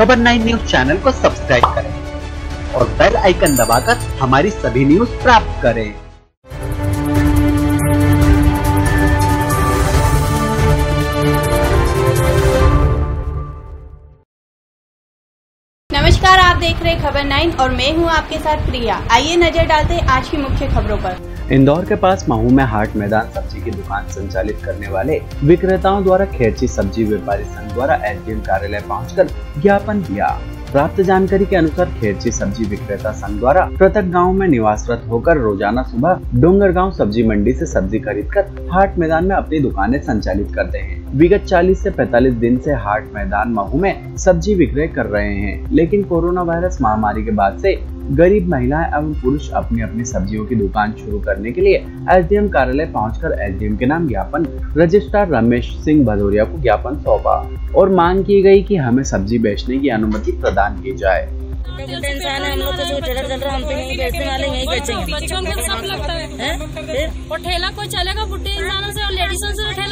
खबर nine news channel को subscribe करें और बेल आइकन दबाकर हमारी सभी न्यूज़ प्राप्त करें। नमस्कार, आप देख रहे खबर नाइन और मैं हूँ आपके साथ प्रिया। आइए नज़र डालते हैं आज की मुख्य खबरों पर। इंदौर के पास महू में हाट मैदान सब्ज़ी की दुकान संचालित करने वाले विक्रेताओं द्वारा खेरची सब्ज़ी व्यापारी संघ द्वारा एसडीएम कार्यालय पहुंचकर ज्ञापन दिया। प्राप्त जानकारी के अनुसार खेरची सब्ज़ी विक्रेता संघ द्वारा पृथक गाँव में निवासरत होकर रोज़ाना सुबह डोंगर गाँव सब्ज़ी मंडी से सब्ज़ी खरीदकर हाट मैदान में अपनी दुकानें संचालित करते हैं। विगत 40 से 45 दिन से हाट मैदान महू में सब्ज़ी विक्रय कर रहे हैं। लेकिन कोरोना वायरस महामारी के बाद से गरीब महिलाएँ एवं पुरुष अपनी अपनी सब्जियों की दुकान शुरू करने के लिए एसडीएम कार्यालय पहुंचकर एसडीएम के नाम ज्ञापन रजिस्ट्रार रमेश सिंह भदौरिया को ज्ञापन सौंपा और मांग की गई कि हमें सब्ज़ी बेचने की अनुमति प्रदान की जाए। इंसान है हम लोग तो ठेला चल रहा हम तो यहीं बेचने वाले यहीं बेचेंगे बच्चों को सब लगता है। हैं? और ठेला कोई चलेगा? बुढ़े इंसानों से और लेडीजों से तो ठेला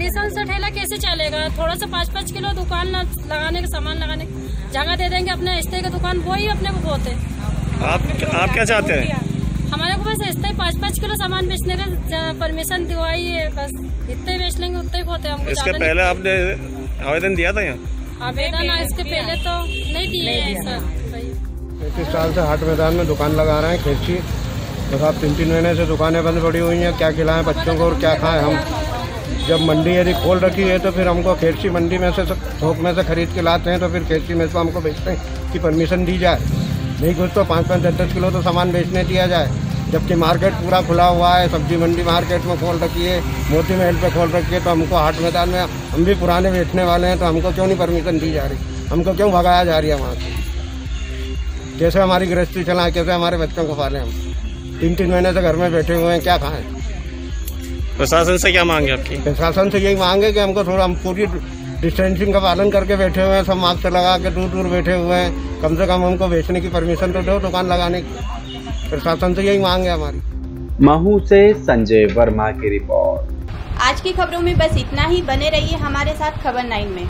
ही से ठेला कैसे चलेगा? थोड़ा सा पाँच पाँच किलो दुकान लगाने का सामान लगाने का जगह दे देंगे अपने रिश्ते की दुकान वो ही अपने को बोते आप आप क्या चाहते हैं? हमारे को बस रिश्ते पाँच पाँच किलो सामान बेचने का परमिशन दिवाई है बस इतने बेच लेंगे उतने ही बोते हमको इसके पहले आपने आवेदन दिया था यहाँ? आवेदन इसके पहले तो नहीं दिए हैं सर पैंतीस साल से हाट मैदान में दुकान लगा रहे हैं खेची। बस आप तीन तीन महीने से दुकानें बंद पड़ी हुई हैं, क्या खिलाएँ बच्चों को और क्या खाएँ हम? जब मंडी यदि खोल रखी है तो फिर हमको खेरची मंडी में से थोक में से खरीद के लाते हैं तो फिर खेरची में से हमको बेचते हैं कि परमिशन दी जाए। नहीं कुछ तो पाँच पाँच, दस दस किलो तो सामान बेचने दिया जाए। जबकि मार्केट पूरा खुला हुआ है, सब्ज़ी मंडी मार्केट में खोल रखी है, मोती महल पे खोल रखी है तो हमको हाट मैदान में हम भी पुराने बेचने वाले हैं तो हमको क्यों नहीं परमिशन दी जा रही? हमको क्यों भगाया जा रही है वहाँ से? कैसे हमारी गृहस्थी चलाएँ, कैसे हमारे बच्चों को पालें हम? तीन तीन महीने से घर में बैठे हुए हैं क्या खाएँ प्रशासन से क्या मांगे आपकी? प्रशासन से यही मांग है कि हमको थोड़ा हम पूरी डिस्टेंसिंग का पालन करके बैठे हुए हैं सब मास्क लगा के दूर दूर बैठे हुए हैं। कम से कम हमको बेचने की परमिशन तो दो दुकान लगाने की। प्रशासन से यही मांग है हमारी। महू से संजय वर्मा की रिपोर्ट। आज की खबरों में बस इतना ही बने रहिए हमारे साथ खबर नाइन में।